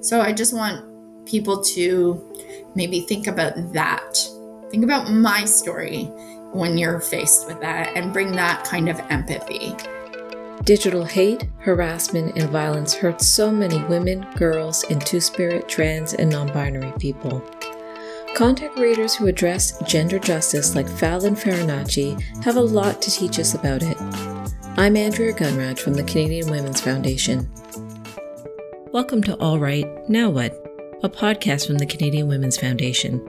So I just want people to maybe think about that. Think about my story when you're faced with that and bring that kind of empathy. Digital hate, harassment, and violence hurt so many women, girls, and two spirit, trans, and non binary people. Content creators who address gender justice, like Fallon Farinacci, have a lot to teach us about it. I'm Andrea Gunraj from the Canadian Women's Foundation. Welcome to All Right, Now What, a podcast from the Canadian Women's Foundation.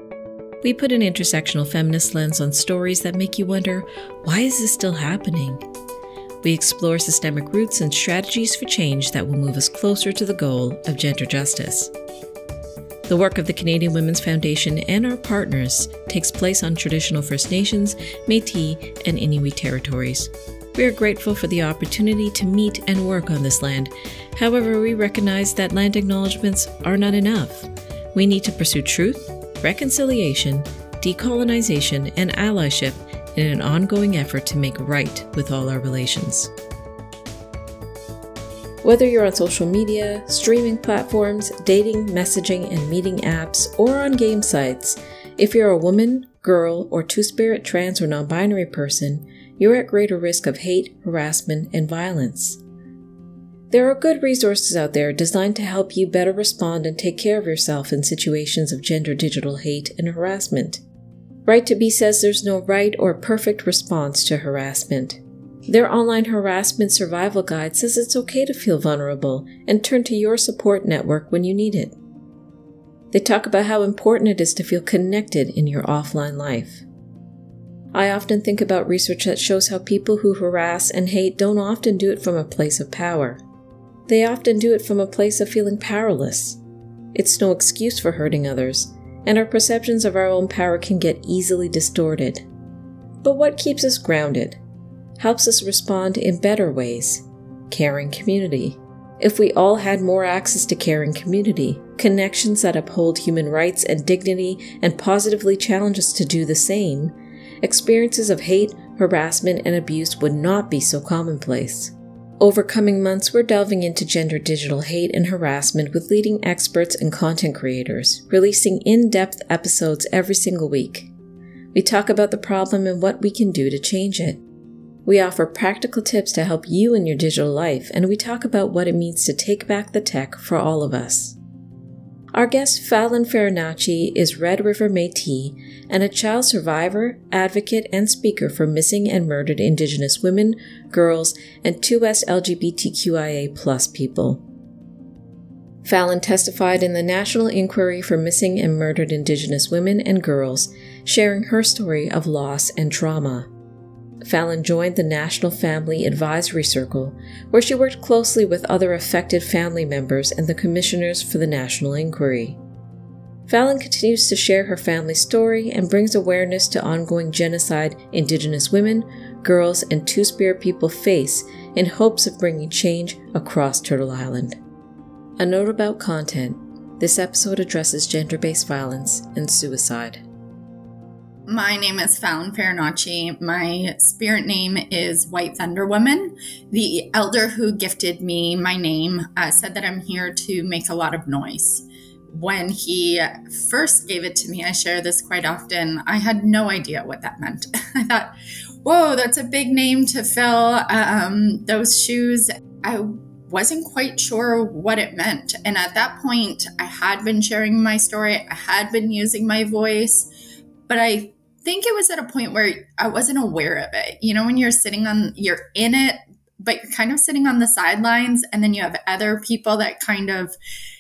We put an intersectional feminist lens on stories that make you wonder why is this still happening? We explore systemic roots and strategies for change that will move us closer to the goal of gender justice. The work of the Canadian Women's Foundation and our partners takes place on traditional First Nations, Metis, and Inuit territories. We are grateful for the opportunity to meet and work on this land. However, we recognize that land acknowledgements are not enough. We need to pursue truth, reconciliation, decolonization, and allyship in an ongoing effort to make right with all our relations. Whether you're on social media, streaming platforms, dating, messaging, and meeting apps, or on game sites, if you're a woman, girl, or two spirit, trans, or non binary person, you're at greater risk of hate, harassment, and violence. There are good resources out there designed to help you better respond and take care of yourself in situations of gender digital hate and harassment. Right to Be says there's no right or perfect response to harassment. Their online harassment survival guide says it's okay to feel vulnerable and turn to your support network when you need it. They talk about how important it is to feel connected in your offline life. I often think about research that shows how people who harass and hate don't often do it from a place of power. They often do it from a place of feeling powerless. It's no excuse for hurting others, and our perceptions of our own power can get easily distorted. But what keeps us grounded? Helps us respond in better ways? Caring community. If we all had more access to caring community, connections that uphold human rights and dignity and positively challenge us to do the same, experiences of hate, harassment, and abuse would not be so commonplace. Over coming months, we're delving into gender digital hate and harassment with leading experts and content creators, releasing in depth episodes every single week. We talk about the problem and what we can do to change it. We offer practical tips to help you in your digital life, and we talk about what it means to take back the tech for all of us. Our guest Fallon Farinacci is Red River Métis and a child survivor, advocate, and speaker for missing and murdered Indigenous women, girls, and 2S LGBTQIA people. Fallon testified in the National Inquiry for Missing and Murdered Indigenous Women and Girls, sharing her story of loss and trauma. Fallon joined the National Family Advisory Circle, where she worked closely with other affected family members and the commissioners for the National Inquiry. Fallon continues to share her family story and brings awareness to ongoing genocide Indigenous women, girls, and Two Spirit people face in hopes of bringing change across Turtle Island. A note about content this episode addresses gender based violence and suicide. My name is Fallon Farinacci. My spirit name is White Thunder Woman. The elder who gifted me my name uh, said that I'm here to make a lot of noise. When he first gave it to me, I share this quite often. I had no idea what that meant. I thought, whoa, that's a big name to fill um, those shoes. I wasn't quite sure what it meant. And at that point, I had been sharing my story, I had been using my voice but I think it was at a point where I wasn't aware of it. You know, when you're sitting on, you're in it, but you're kind of sitting on the sidelines, and then you have other people that kind of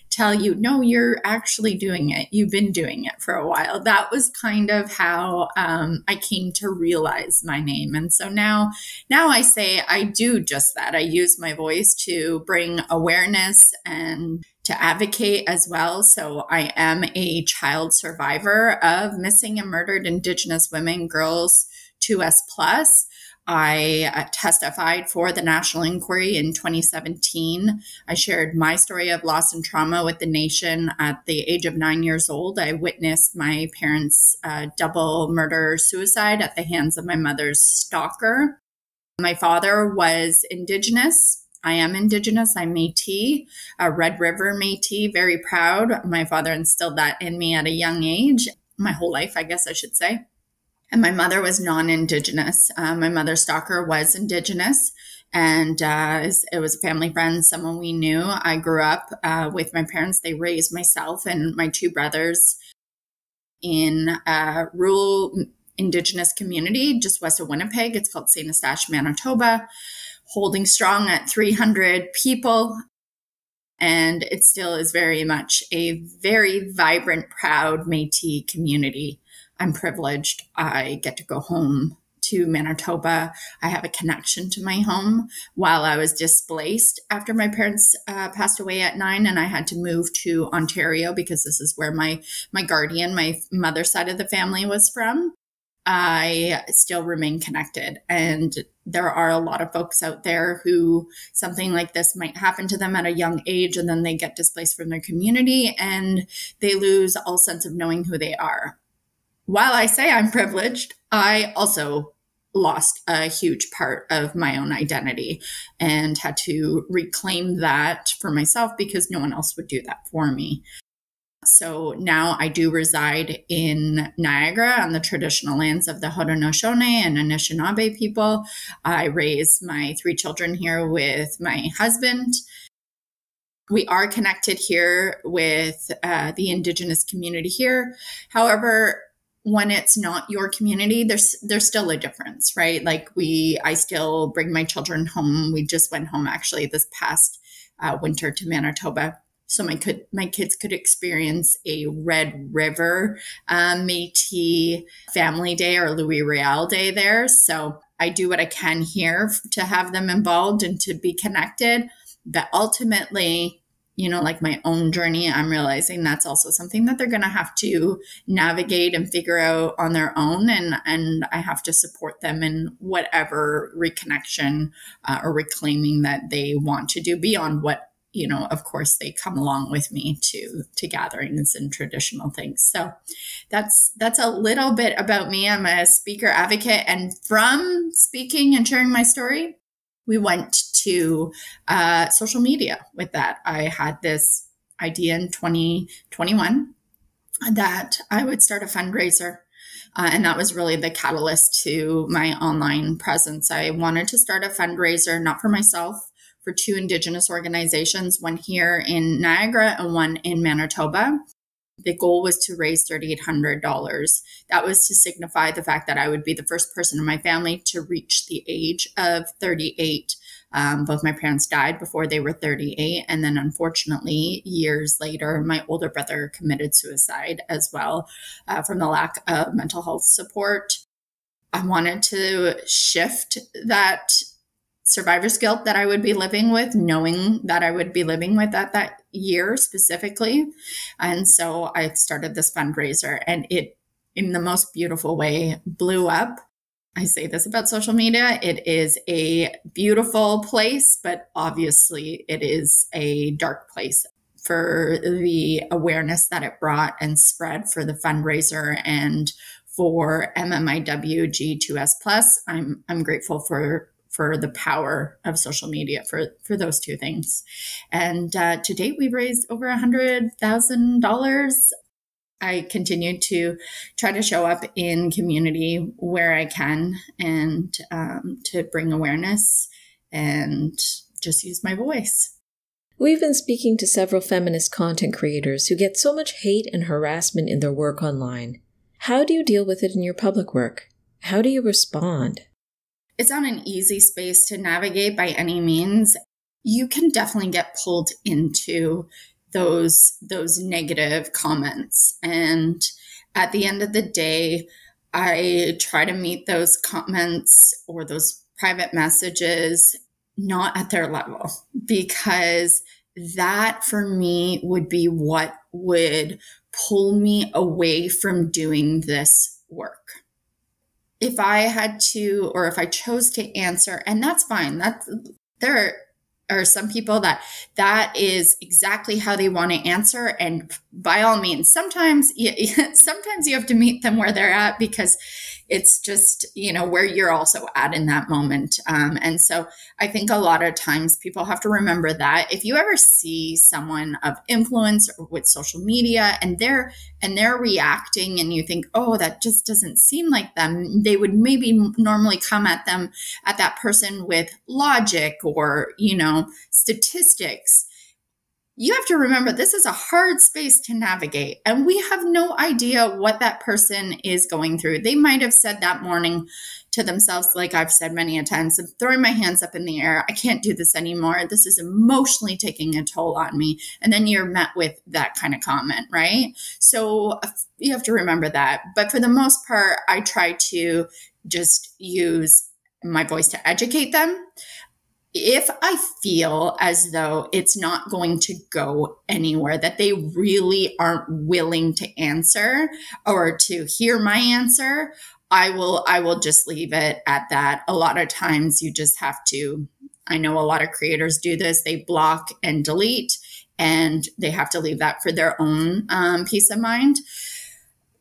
tell you, no, you're actually doing it. You've been doing it for a while. That was kind of how um, I came to realize my name. And so now, now I say I do just that. I use my voice to bring awareness and to advocate as well. So I am a child survivor of missing and murdered Indigenous women, girls 2S plus. I uh, testified for the National Inquiry in 2017. I shared my story of loss and trauma with the nation at the age of nine years old. I witnessed my parents' uh, double murder suicide at the hands of my mother's stalker. My father was Indigenous I am Indigenous. I'm Metis, a Red River Metis, very proud. My father instilled that in me at a young age, my whole life, I guess I should say. And my mother was non Indigenous. Uh, my mother, Stalker, was Indigenous. And uh, it was a family friend, someone we knew. I grew up uh, with my parents. They raised myself and my two brothers in a rural Indigenous community just west of Winnipeg. It's called St. Eustache, Manitoba, holding strong at 300 people. And it still is very much a very vibrant, proud Metis community. I'm privileged. I get to go home to Manitoba. I have a connection to my home while I was displaced after my parents uh, passed away at nine and I had to move to Ontario because this is where my, my guardian, my mother's side of the family was from. I still remain connected. And there are a lot of folks out there who something like this might happen to them at a young age and then they get displaced from their community and they lose all sense of knowing who they are. While I say I'm privileged, I also lost a huge part of my own identity and had to reclaim that for myself because no one else would do that for me. So now I do reside in Niagara on the traditional lands of the Haudenosaunee and Anishinaabe people. I raise my three children here with my husband. We are connected here with uh, the Indigenous community here. However, when it's not your community there's there's still a difference right like we i still bring my children home we just went home actually this past uh, winter to manitoba so my could my kids could experience a red river um, metis family day or louis riel day there so i do what i can here to have them involved and to be connected but ultimately you know, like my own journey, I'm realizing that's also something that they're going to have to navigate and figure out on their own. And, and I have to support them in whatever reconnection uh, or reclaiming that they want to do beyond what you know of course they come along with me to to gatherings and traditional things so that's that's a little bit about me i'm a speaker advocate and from speaking and sharing my story we went to uh, social media with that. I had this idea in 2021 that I would start a fundraiser. Uh, and that was really the catalyst to my online presence. I wanted to start a fundraiser, not for myself, for two Indigenous organizations, one here in Niagara and one in Manitoba the goal was to raise $3,800. That was to signify the fact that I would be the first person in my family to reach the age of 38. Um, both my parents died before they were 38. And then, unfortunately, years later, my older brother committed suicide as well uh, from the lack of mental health support. I wanted to shift that survivor's guilt that I would be living with, knowing that I would be living with at that year specifically. And so I started this fundraiser and it, in the most beautiful way, blew up. I say this about social media. It is a beautiful place, but obviously it is a dark place for the awareness that it brought and spread for the fundraiser and for MMIW G2S plus. I'm I'm grateful for for the power of social media for for those two things. And uh, to date, we've raised over a hundred thousand dollars. I continue to try to show up in community where I can and um, to bring awareness and just use my voice. We've been speaking to several feminist content creators who get so much hate and harassment in their work online. How do you deal with it in your public work? How do you respond? It's not an easy space to navigate by any means. You can definitely get pulled into those those negative comments and at the end of the day I try to meet those comments or those private messages not at their level because that for me would be what would pull me away from doing this work if I had to, or if I chose to answer, and that's fine. That's there are some people that that is exactly how they want to answer, and by all means, sometimes sometimes you have to meet them where they're at because it's just you know where you're also at in that moment. Um, and so i think a lot of times people have to remember that if you ever see someone of influence with social media and they're and they're reacting and you think oh that just doesn't seem like them they would maybe normally come at them at that person with logic or you know statistics you have to remember this is a hard space to navigate and we have no idea what that person is going through. They might have said that morning to themselves like i've said many a times i'm throwing my hands up in the air i can't do this anymore this is emotionally taking a toll on me and then you're met with that kind of comment right? So uh, you have to remember that but for the most part i try to just use my voice to educate them if I feel as though it's not going to go anywhere, that they really aren't willing to answer or to hear my answer, I will I will just leave it at that. A lot of times you just have to I know a lot of creators do this, they block and delete and they have to leave that for their own um, peace of mind.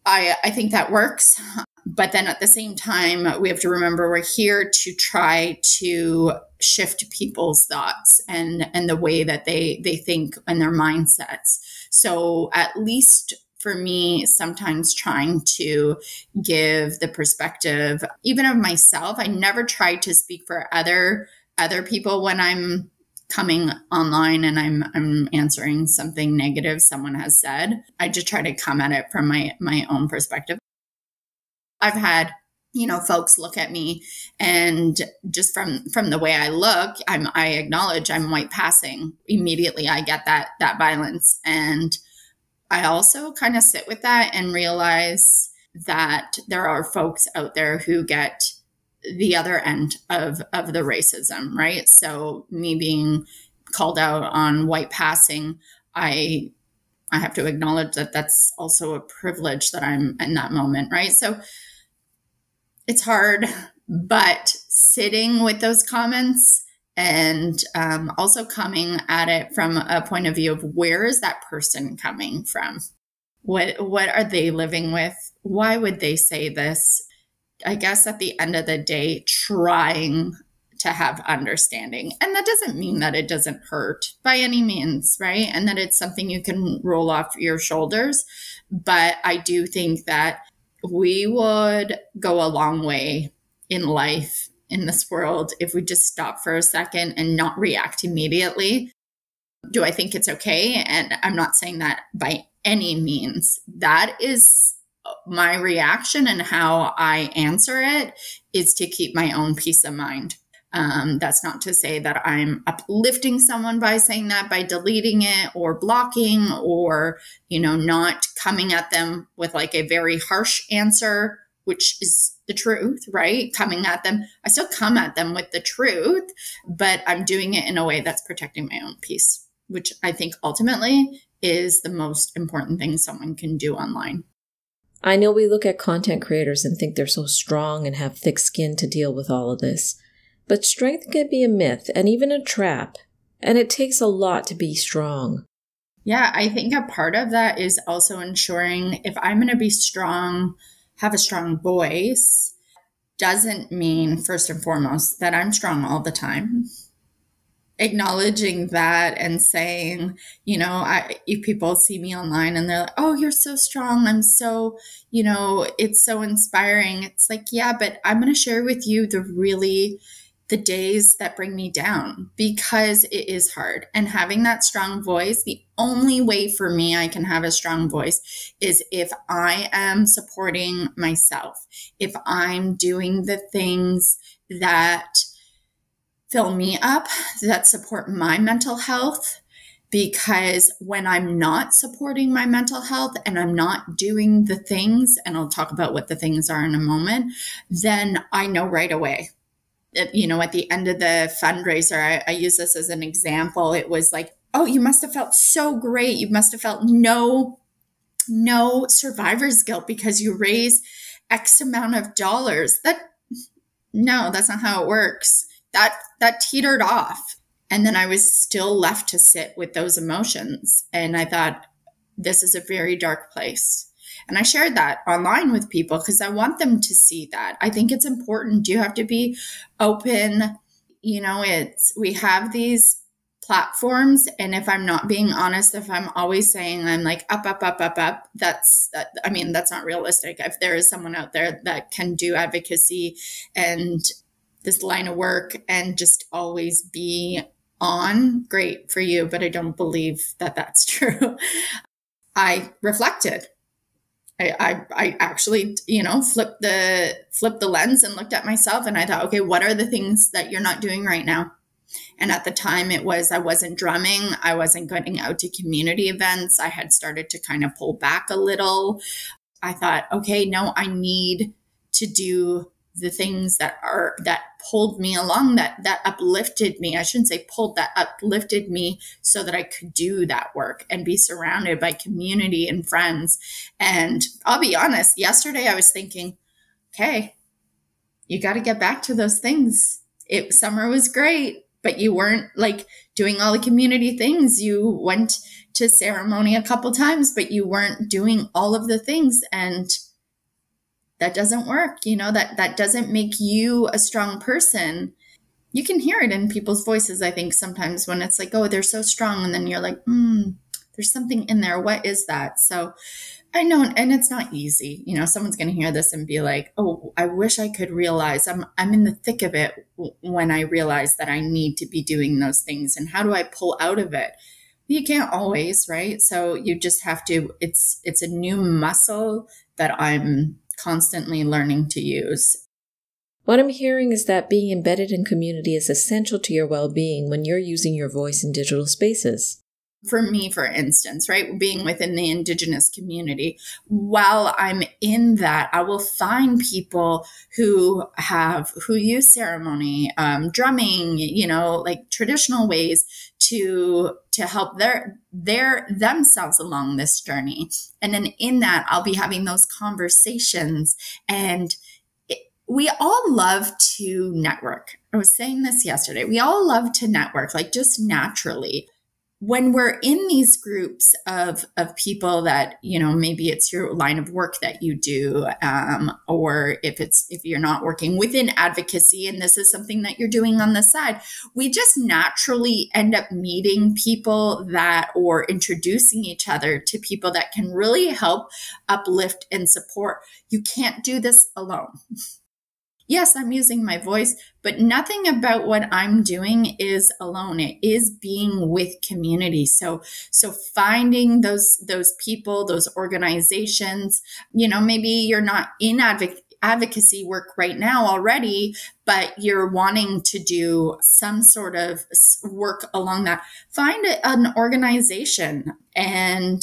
I, I think that works. But then at the same time, we have to remember we're here to try to shift people's thoughts and and the way that they they think and their mindsets. So at least for me sometimes trying to give the perspective even of myself i never try to speak for other other people when i'm coming online and i'm i'm answering something negative someone has said i just try to come at it from my my own perspective I've had you know folks look at me and just from from the way i look i'm i acknowledge i'm white passing. Immediately i get that that violence. And i also kind of sit with that and realize that there are folks out there who get the other end of of the racism right? So me being called out on white passing i i have to acknowledge that that's also a privilege that i'm in that moment right? So it's hard, but sitting with those comments and um, also coming at it from a point of view of where is that person coming from? What what are they living with? Why would they say this? I guess at the end of the day, trying to have understanding. And that doesn't mean that it doesn't hurt by any means, right? And that it's something you can roll off your shoulders. But I do think that we would go a long way in life in this world if we just stop for a second and not react immediately. Do I think it's okay? And I'm not saying that by any means. That is my reaction and how I answer it is to keep my own peace of mind. Um, that's not to say that I'm uplifting someone by saying that, by deleting it or blocking or, you know, not coming at them with like a very harsh answer, which is the truth, right? Coming at them. I still come at them with the truth, but I'm doing it in a way that's protecting my own peace, which I think ultimately is the most important thing someone can do online. I know we look at content creators and think they're so strong and have thick skin to deal with all of this. But strength can be a myth and even a trap, and it takes a lot to be strong. Yeah, I think a part of that is also ensuring if I'm going to be strong, have a strong voice, doesn't mean, first and foremost, that I'm strong all the time. Acknowledging that and saying, you know, I, if people see me online and they're like, oh, you're so strong. I'm so, you know, it's so inspiring. It's like, yeah, but I'm going to share with you the really the days that bring me down because it is hard. And having that strong voice, the only way for me I can have a strong voice is if I am supporting myself, if I'm doing the things that fill me up, that support my mental health. Because when I'm not supporting my mental health and I'm not doing the things, and I'll talk about what the things are in a moment, then I know right away you know, at the end of the fundraiser, I, I use this as an example. It was like, oh, you must have felt so great. You must have felt no, no survivor's guilt because you raised X amount of dollars. That, no, that's not how it works. That, that teetered off. And then I was still left to sit with those emotions. And I thought, this is a very dark place. And I shared that online with people because I want them to see that. I think it's important. You have to be open. You know, it's, we have these platforms. And if I'm not being honest, if I'm always saying I'm like up, up, up, up, up, that's, I mean, that's not realistic. If there is someone out there that can do advocacy and this line of work and just always be on, great for you. But I don't believe that that's true. I reflected. I, I, I actually, you know, flipped the flipped the lens and looked at myself and I thought, okay, what are the things that you're not doing right now? And at the time it was I wasn't drumming, I wasn't going out to community events. I had started to kind of pull back a little. I thought, okay, no, I need to do the things that are that pulled me along that that uplifted me. I shouldn't say pulled that uplifted me so that i could do that work and be surrounded by community and friends. And i'll be honest yesterday i was thinking okay you got to get back to those things. It summer was great but you weren't like doing all the community things. You went to ceremony a couple times but you weren't doing all of the things. And that doesn't work you know that that doesn't make you a strong person. You can hear it in people's voices i think sometimes when it's like oh they're so strong and then you're like hmm there's something in there. What is that? So i know and it's not easy you know someone's going to hear this and be like oh i wish i could realize. I'm i'm in the thick of it when i realize that i need to be doing those things and how do i pull out of it? You can't always right? So you just have to it's it's a new muscle that i'm constantly learning to use. What I'm hearing is that being embedded in community is essential to your well being when you're using your voice in digital spaces for me, for instance, right, being within the Indigenous community, while I'm in that, I will find people who have, who use ceremony, um, drumming, you know, like traditional ways to, to help their, their, themselves along this journey. And then in that, I'll be having those conversations and we all love to network. I was saying this yesterday. We all love to network, like just naturally when we're in these groups of of people that you know maybe it's your line of work that you do um, or if it's if you're not working within advocacy and this is something that you're doing on the side we just naturally end up meeting people that or introducing each other to people that can really help uplift and support. You can't do this alone yes, I'm using my voice, but nothing about what I'm doing is alone. It is being with community. So, so finding those, those people, those organizations, you know, maybe you're not in advocacy advocacy work right now already, but you're wanting to do some sort of work along that, find an organization and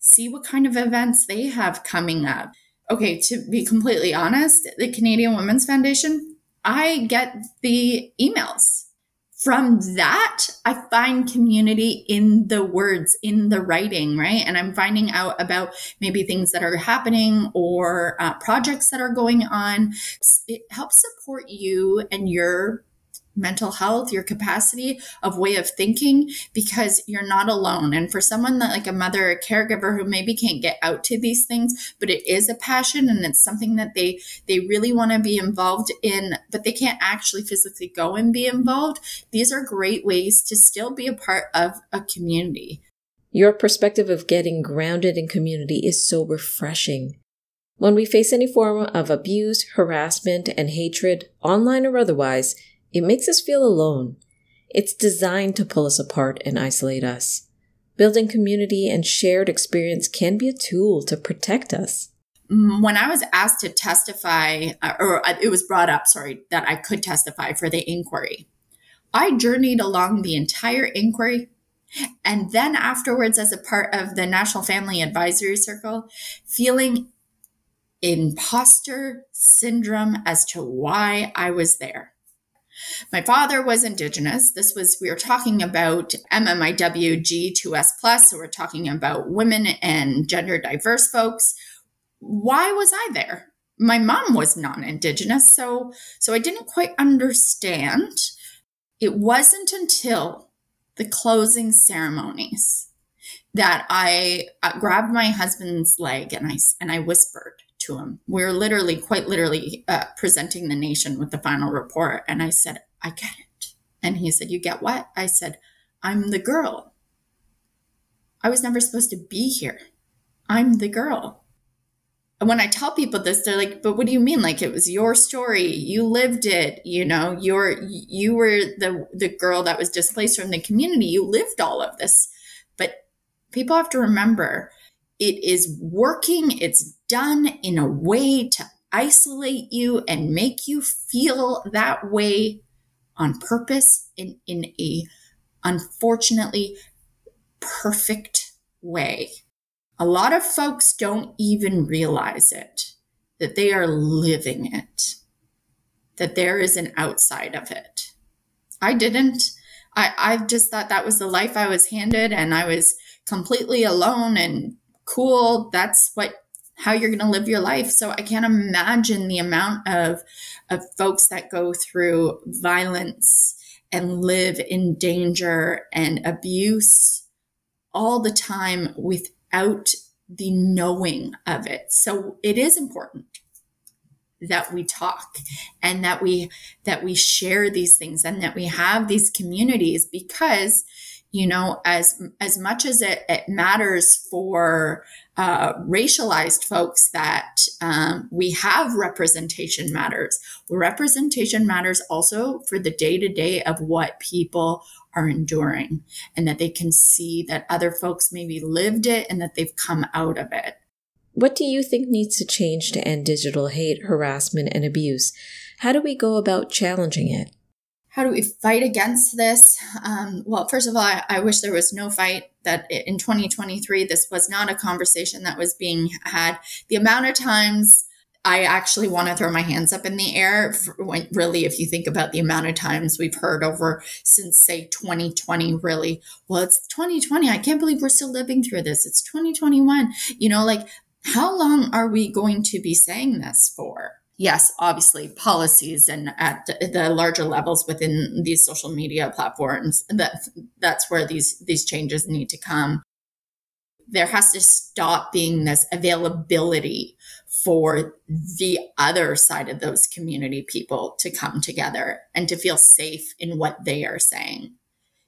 see what kind of events they have coming up okay, to be completely honest, the Canadian Women's Foundation, I get the emails. From that, I find community in the words, in the writing, right? And I'm finding out about maybe things that are happening or uh, projects that are going on. It helps support you and your mental health, your capacity of way of thinking, because you're not alone. And for someone that like a mother, a caregiver who maybe can't get out to these things, but it is a passion and it's something that they they really want to be involved in, but they can't actually physically go and be involved. These are great ways to still be a part of a community. Your perspective of getting grounded in community is so refreshing. When we face any form of abuse, harassment, and hatred, online or otherwise, it makes us feel alone. It's designed to pull us apart and isolate us. Building community and shared experience can be a tool to protect us. Mm, when I was asked to testify, uh, or uh, it was brought up, sorry, that I could testify for the inquiry, I journeyed along the entire inquiry. And then afterwards, as a part of the National Family Advisory Circle, feeling imposter syndrome as to why I was there. My father was Indigenous. This was, we were talking about MMIW G2S, so we're talking about women and gender diverse folks. Why was I there? My mom was non Indigenous, so, so I didn't quite understand. It wasn't until the closing ceremonies that I uh, grabbed my husband's leg and I and I whispered to him. We are literally, quite literally, uh, presenting the nation with the final report, and I said, "I get it." And he said, "You get what?" I said, "I'm the girl. I was never supposed to be here. I'm the girl." And when I tell people this, they're like, "But what do you mean? Like it was your story. You lived it. You know, you're you were the the girl that was displaced from the community. You lived all of this." But people have to remember it is working. It's done in a way to isolate you and make you feel that way on purpose in, in a unfortunately perfect way. A lot of folks don't even realize it, that they are living it, that there is an outside of it. I didn't. I, I just thought that was the life I was handed and I was completely alone and cool. That's what how you're going to live your life. So I can't imagine the amount of of folks that go through violence and live in danger and abuse all the time without the knowing of it. So it is important that we talk and that we that we share these things and that we have these communities because you know as as much as it, it matters for uh, racialized folks that um, we have representation matters. Representation matters also for the day to day of what people are enduring and that they can see that other folks maybe lived it and that they've come out of it. What do you think needs to change to end digital hate harassment and abuse? How do we go about challenging it how do we fight against this? Um, well, first of all, I, I, wish there was no fight that in 2023, this was not a conversation that was being had. The amount of times I actually want to throw my hands up in the air, when, really, if you think about the amount of times we've heard over since, say, 2020, really, well, it's 2020. I can't believe we're still living through this. It's 2021. You know, like, how long are we going to be saying this for? Yes, obviously policies and at the larger levels within these social media platforms, that that's where these these changes need to come. There has to stop being this availability for the other side of those community people to come together and to feel safe in what they are saying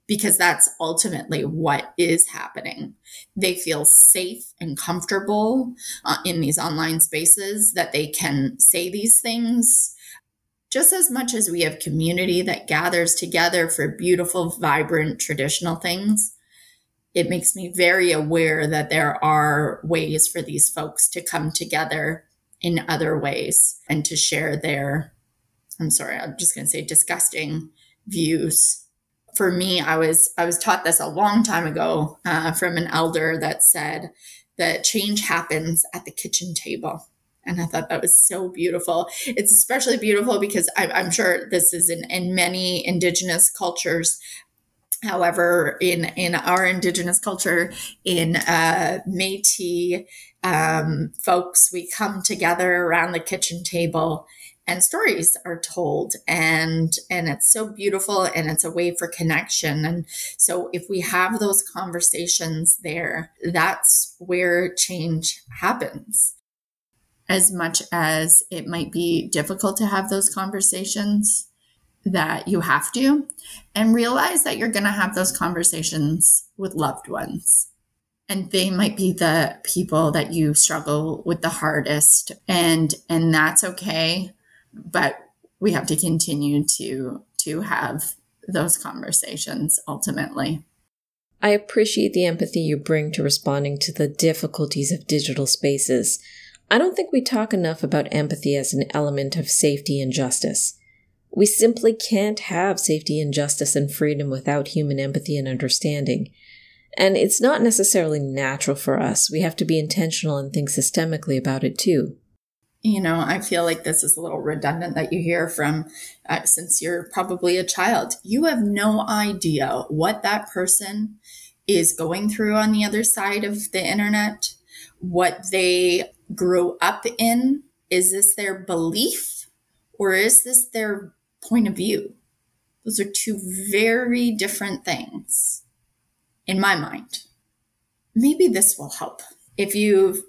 because that's ultimately what is happening. They feel safe and comfortable uh, in these online spaces that they can say these things. Just as much as we have community that gathers together for beautiful, vibrant, traditional things, it makes me very aware that there are ways for these folks to come together in other ways and to share their, I'm sorry, I'm just going to say disgusting views for me, I was I was taught this a long time ago uh, from an elder that said that change happens at the kitchen table. And I thought that was so beautiful. It's especially beautiful because I, I'm, sure this is in, in many indigenous cultures. However, in, in our indigenous culture, in uh, Métis um, folks, we come together around the kitchen table and stories are told and and it's so beautiful and it's a way for connection. And so if we have those conversations there that's where change happens. As much as it might be difficult to have those conversations that you have to and realize that you're going to have those conversations with loved ones. And they might be the people that you struggle with the hardest and and that's okay but we have to continue to to have those conversations ultimately. I appreciate the empathy you bring to responding to the difficulties of digital spaces. I don't think we talk enough about empathy as an element of safety and justice. We simply can't have safety and justice and freedom without human empathy and understanding. And it's not necessarily natural for us. We have to be intentional and think systemically about it too you know, I feel like this is a little redundant that you hear from uh, since you're probably a child. You have no idea what that person is going through on the other side of the internet, what they grew up in. Is this their belief or is this their point of view? Those are two very different things in my mind. maybe this will help. If you've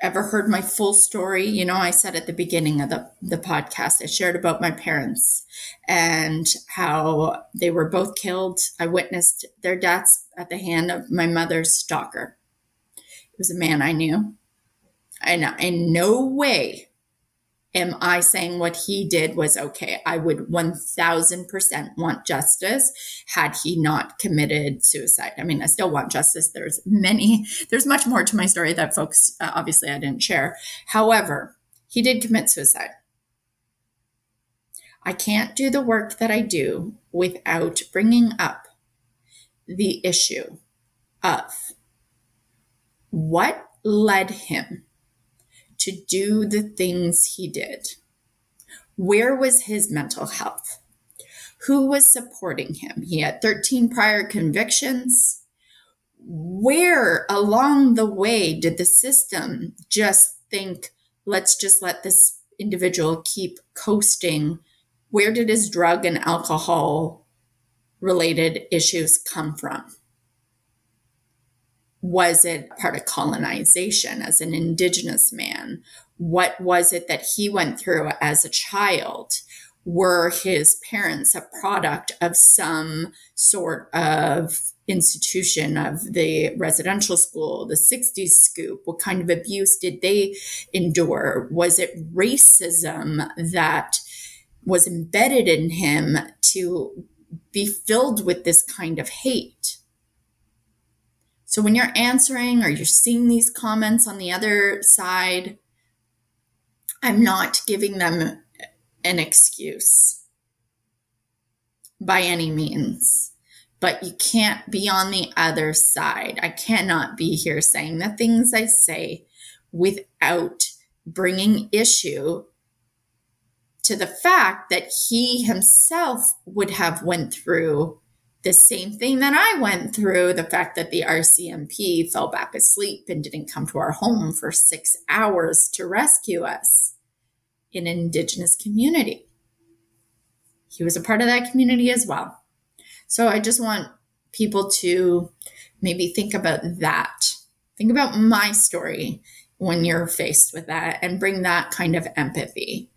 ever heard my full story, you know, I said at the beginning of the, the podcast, I shared about my parents and how they were both killed. I witnessed their deaths at the hand of my mother's stalker. It was a man I knew. And in no way am I saying what he did was okay? I would 1000% want justice had he not committed suicide. I mean, I still want justice. There's many, there's much more to my story that folks, uh, obviously, I didn't share. However, he did commit suicide. I can't do the work that I do without bringing up the issue of what led him to do the things he did? Where was his mental health? Who was supporting him? He had 13 prior convictions. Where along the way did the system just think, let's just let this individual keep coasting? Where did his drug and alcohol related issues come from? Was it part of colonization as an indigenous man? What was it that he went through as a child? Were his parents a product of some sort of institution of the residential school, the 60s scoop? What kind of abuse did they endure? Was it racism that was embedded in him to be filled with this kind of hate? So when you're answering or you're seeing these comments on the other side, I'm not giving them an excuse by any means. But you can't be on the other side. I cannot be here saying the things I say without bringing issue to the fact that he himself would have went through the same thing that I went through the fact that the RCMP fell back asleep and didn't come to our home for six hours to rescue us in an Indigenous community. He was a part of that community as well. So I just want people to maybe think about that. Think about my story when you're faced with that and bring that kind of empathy.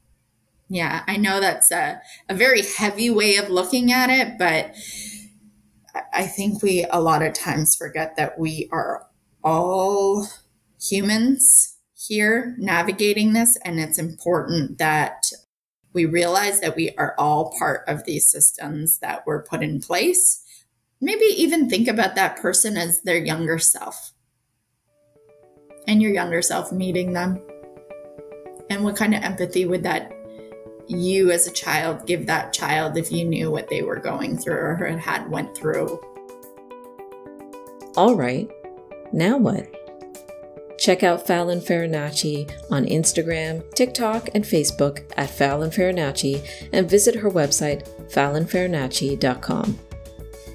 Yeah, I know that's a, a very heavy way of looking at it, but I think we a lot of times forget that we are all humans here navigating this, and it's important that we realize that we are all part of these systems that were put in place. Maybe even think about that person as their younger self and your younger self meeting them. And what kind of empathy would that you as a child give that child if you knew what they were going through or had went through. All right. Now what? Check out Fallon Farinacci on Instagram, TikTok, and Facebook at Fallon Farinacci and visit her website, fallonfarinacci.com.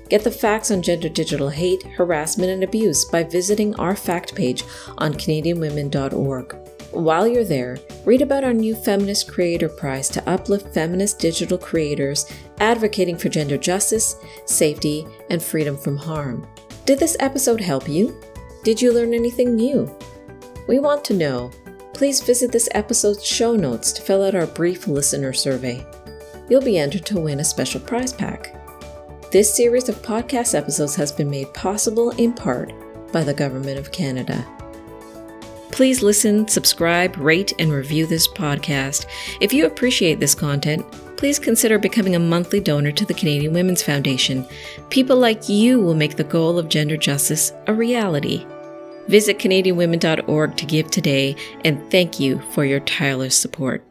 Get the facts on gender digital hate, harassment, and abuse by visiting our fact page on CanadianWomen.org. While you're there, read about our new Feminist Creator Prize to uplift feminist digital creators advocating for gender justice, safety, and freedom from harm. Did this episode help you? Did you learn anything new? We want to know. Please visit this episode's show notes to fill out our brief listener survey. You'll be entered to win a special prize pack. This series of podcast episodes has been made possible in part by the Government of Canada. Please listen, subscribe, rate, and review this podcast. If you appreciate this content, please consider becoming a monthly donor to the Canadian Women's Foundation. People like you will make the goal of gender justice a reality. Visit CanadianWomen.org to give today, and thank you for your tireless support.